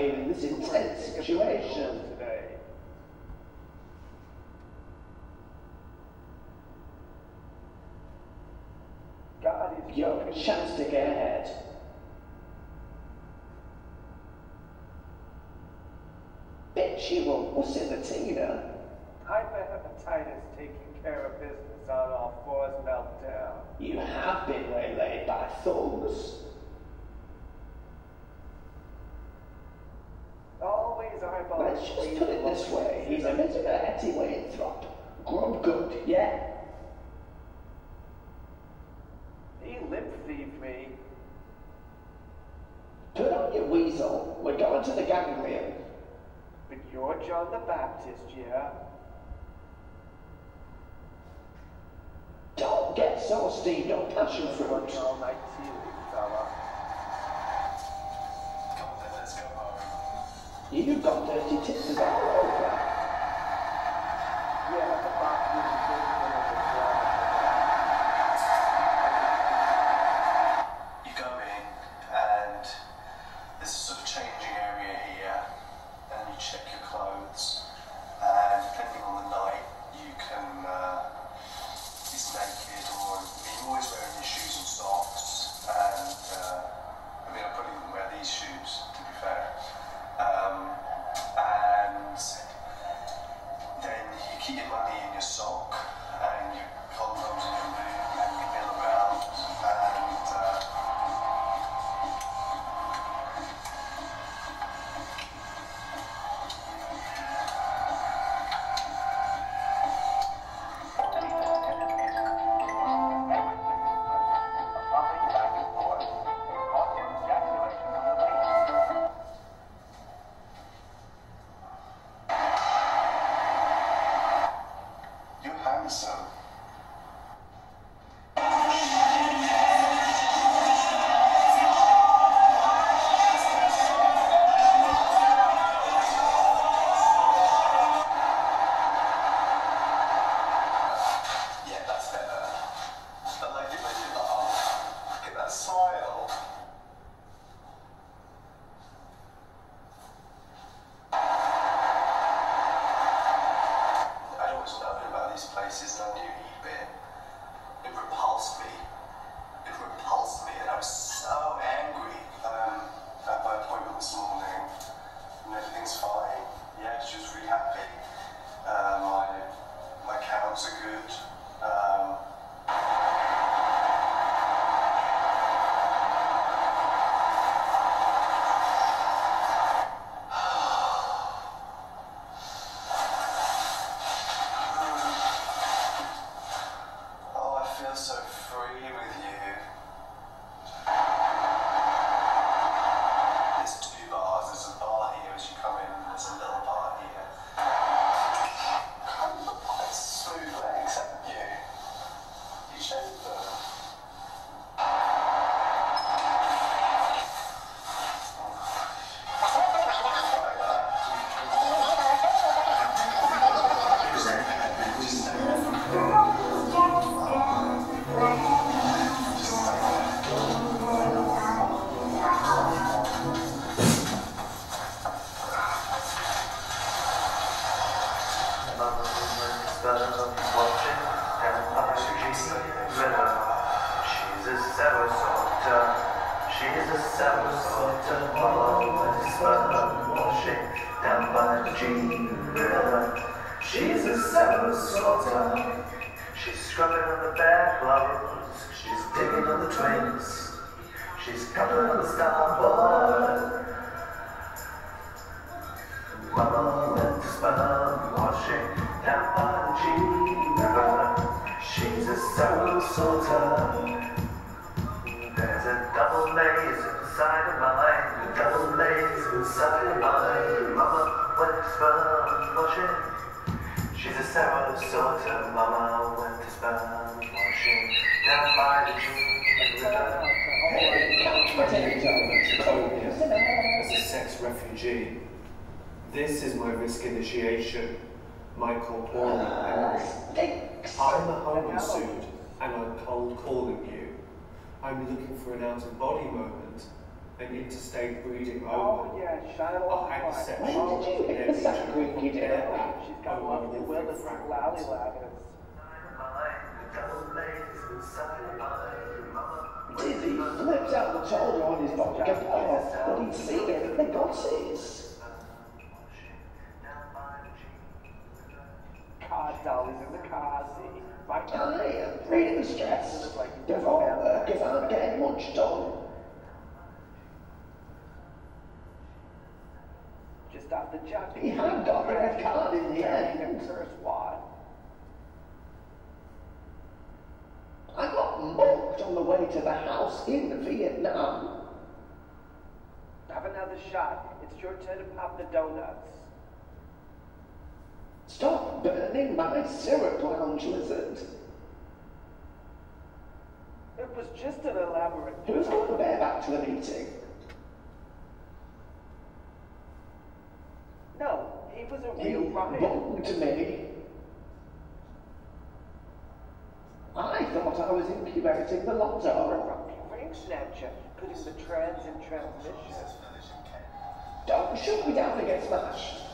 in this intense situation. Zeno, passion fruit. You got dirty tips about Yeah. inside my mama went spellwashing. She's a Sarasota, mama went to spellwashing. Down by the June River. As a sex refugee, this is my risk initiation, Michael, corporal memory. I'm a homeless suit, and I'm cold calling you. I'm looking for an out-of-body moment an interstate breeding Oh, Oh, moment. yeah, shine a A light. hypersexual When did you hit the sack green you did? She's got lovely Willis and lally ladders. Dizzy flips out the shoulder on his body goes, oh, but he's seen it, the gossips. Car dollies in the car seat. My I am really stressed. Before workers aren't getting much done. Just off the had got the red card in the end. First wad. I got mugged on the way to the house in Vietnam. Have another shot. It's your turn to pop the donuts. Stop burning my syrup lounge lizard. It was just an elaborate. Who's got the bear back to the meeting? No, he was a real riot. to me. I thought I was incubating the lotto. Ring snatcher, putting the trans in transmission. Don't shoot me down against Smash. Push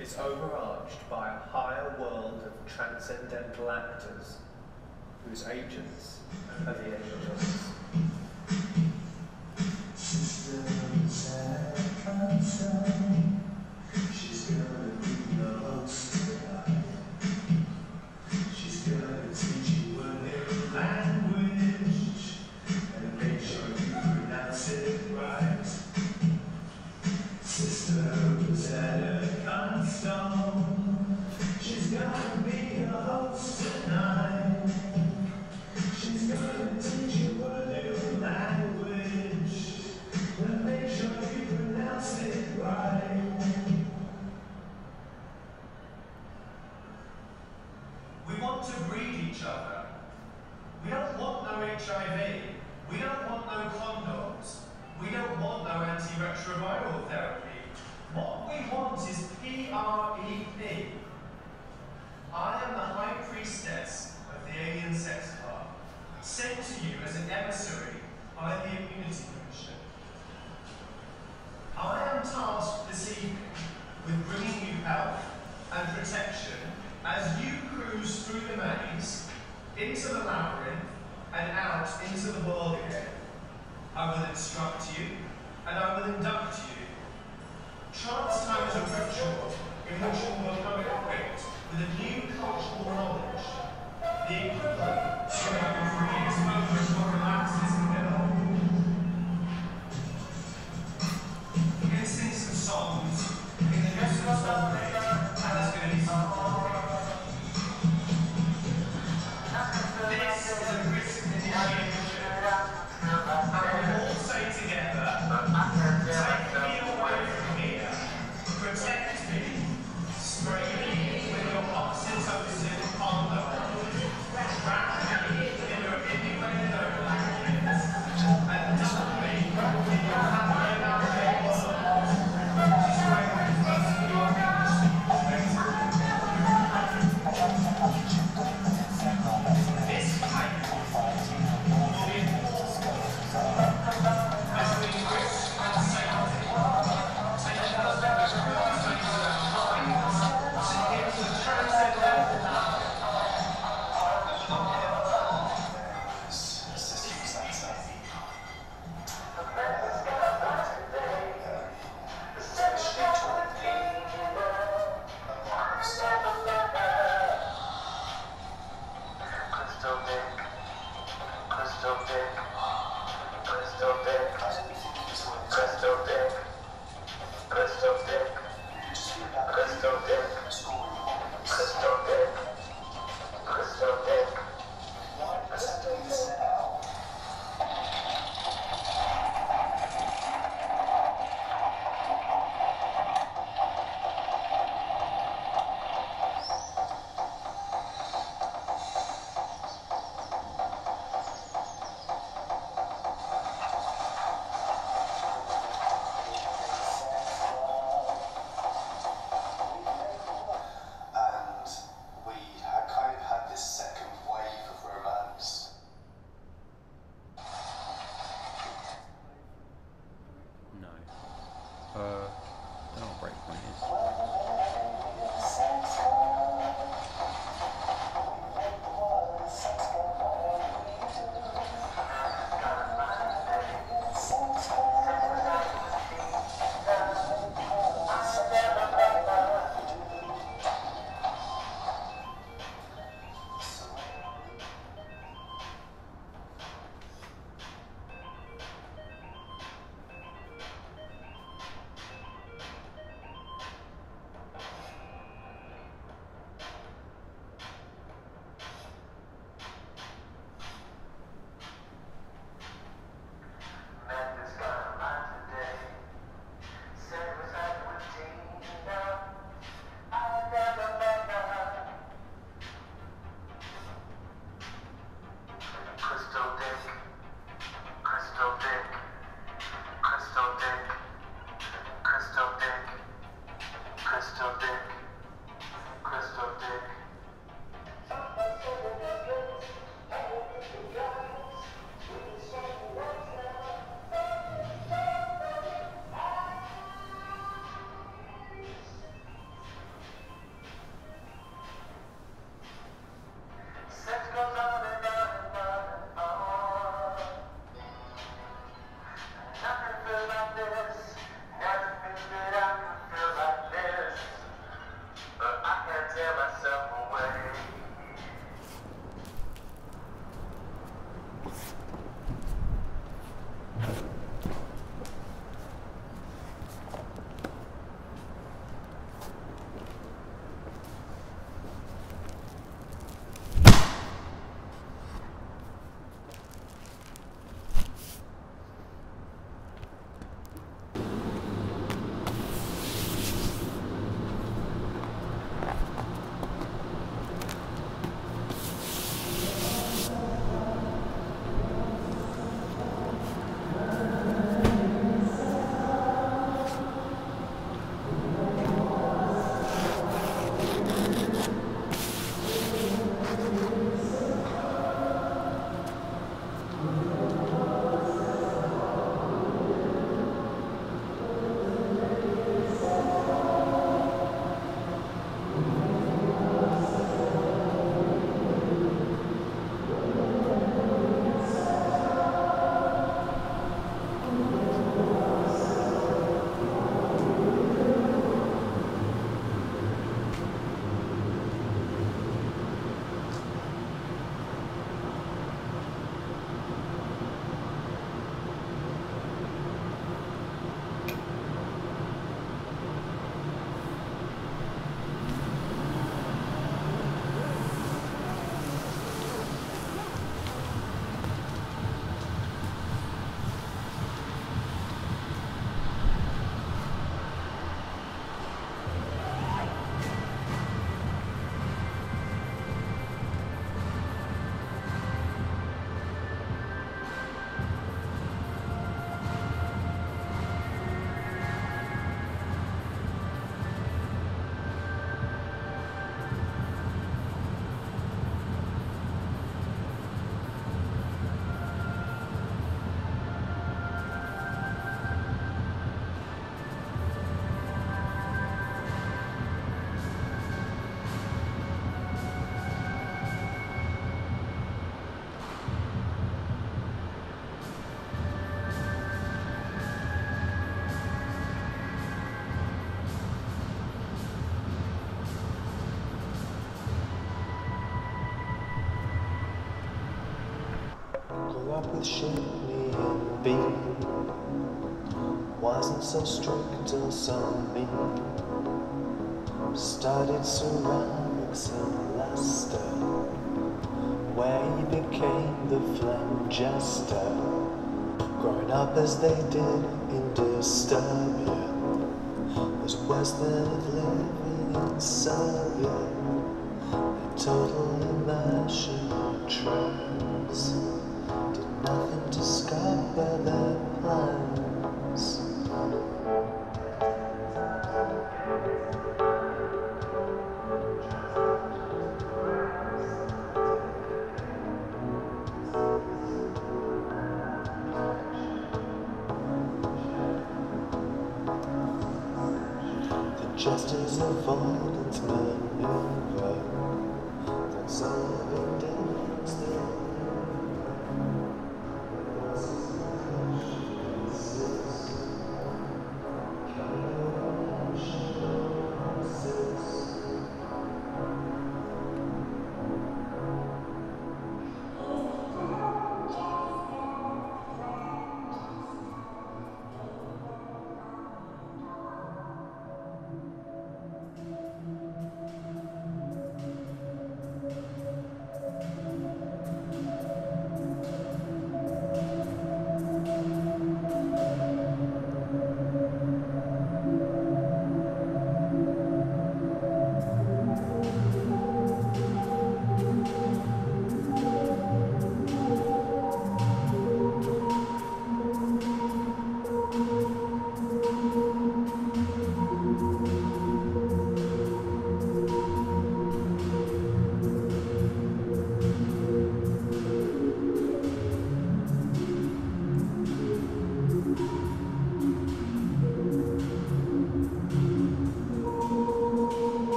is overarched by a higher world of transcendental actors, whose agents are the angels. She's up with Shipley and Bean. Wasn't so strict or so mean. Studied ceramics in Leicester, where he became the flame jester. Growing up as they did in Disturbia was worse than living in Serbia. A total immersion trance did nothing to scupper their plans.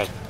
Okay.